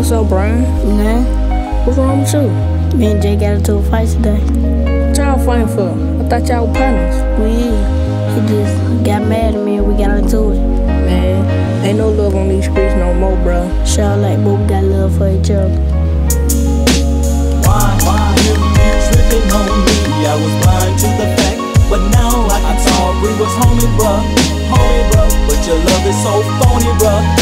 What's up, Brian? Nah, What's wrong with you? me and Jay got into a fight today. What y'all fighting for? I thought y'all were partners. We, he just got mad at me and we got into it. Man, ain't no love on these streets no more, bro. Shout like both got love for each other. Why, why you tripping on me? I was blind to the fact, but now I, I'm sorry. Was homie, bruh, homie, bruh. But your love is so phony, bruh.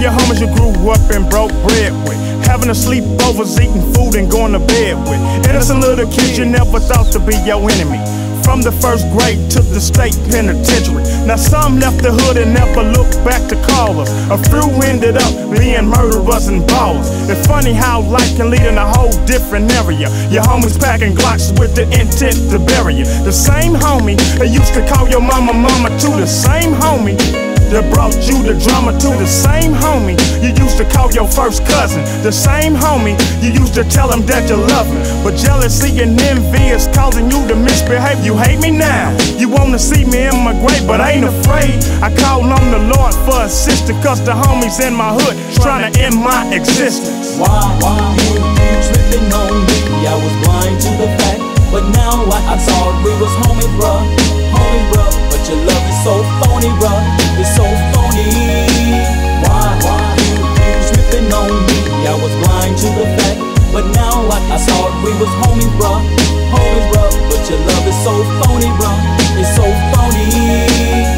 Your homies you grew up and broke bread with. Having a sleepovers, eating food and going to bed with. Innocent little kids you never thought to be your enemy. From the first grade to the state penitentiary. Now some left the hood and never looked back to call us. A few ended up being murderers and ballers. It's funny how life can lead in a whole different area. Your homies packing Glocks with the intent to bury you. The same homie that used to call your mama mama to the same homie that brought you the drama to the same homie you used to call your first cousin. The same homie you used to tell him that you love him. But jealousy and envy is causing you to misbehave. You hate me now. You wanna see me in my grave, but I ain't afraid. I call on the Lord for assistance, cause the homies in my hood trying to end my existence. Why, why you, you tripping on me? I was blind to the fact, but now I, I'm sorry. We was homie, bruh, homie, bruh. But I, I saw it. We was homie, bruh, homie, bruh. But your love is so phony, bruh. It's so phony.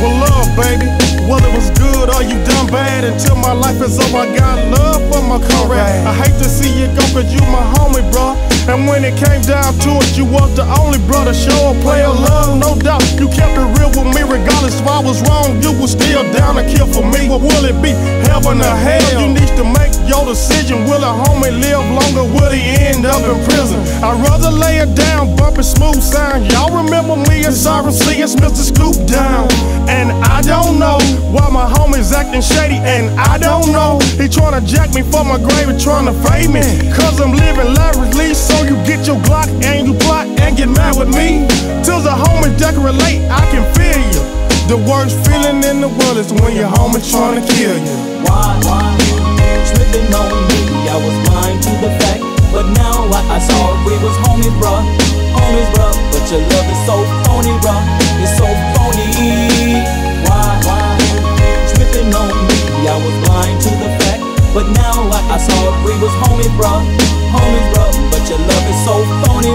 Well, love, baby, whether it was good or you done bad, until my life is over, I got love for my comrade. I hate to see you go, cause you my homie, bro. And when it came down to it, you was the only brother. Show a player love, no doubt. You kept it real with me, regardless if I was wrong. You was still down to kill for me. What will it be? Heaven or hell? You need to make your decision. Will a homie live longer? Will he end up in prison? I'd rather lay it down, bumping smooth sound. Y'all remember me as Cyrus C. It's Mr. Scoop Down. And I don't know homie's acting shady. And I don't know he tryna jack me for my grave and tryna fade me. Cause I'm living lavishly. So you get your Glock and you plot and get mad with me. Till the homies that relate, I can feel you. The worst feeling in the world is when your homie tryna kill you. Why, why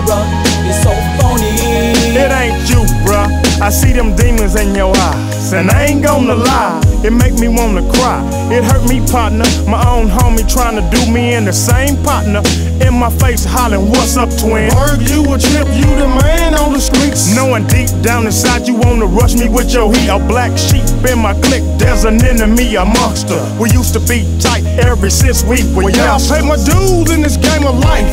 bruh. It's so phony. It ain't you, bruh. I see them demons in your eyes, and I ain't gonna lie. It make me wanna cry. It hurt me, partner. My own homie trying to do me in the same partner. In my face, hollering, "What's up, twin?" Heard you a trip, you the man on the streets. Knowing deep down inside you wanna rush me with your heat. A black sheep in my clique. There's an enemy, a monster. We used to be tight ever since we were young. Pay my dues in this game of life.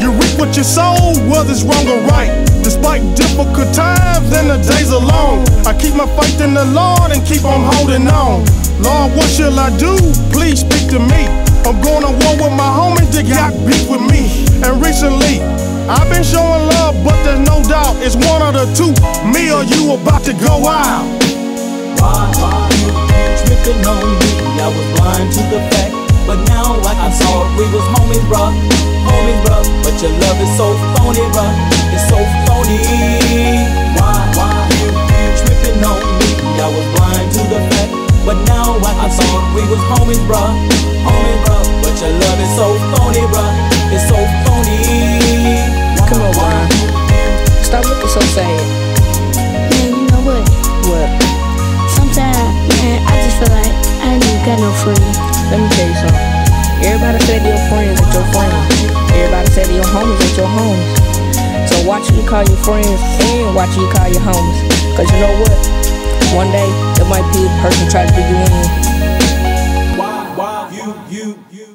You reap what you sow, whether it's wrong or right. Despite difficult times and the days are long, I keep my faith in the Lord and keep on holding on. Lord, what shall I do? Please speak to me. I'm going to war with my homies that got beef with me. And recently, I've been showing love, but there's no doubt it's one of the two. Me or you about to go out. Why, why you tripping on me? I was blind to the fact, but now I, I saw. We was homies, bruh, homies, bruh. But your love is so phony, bruh. It's so phony. Why, why you tripping on me? I was blind to the fact, but now I, I saw it. We was homies, bruh, homies, bruh. But your love is so phony, bruh. It's so phony. Why, Come on, why Brian. Stop looking so sad. Man, you know what? What? Sometimes, man, I just feel like I ain't even got no friends. Let me tell you something. Everybody say said your friends are your friends. Everybody say said your homies are your homies. So watch you call your friends and watch you call your homies. Cause you know what? One day there might be a person try to do you in. why, why you, you, you.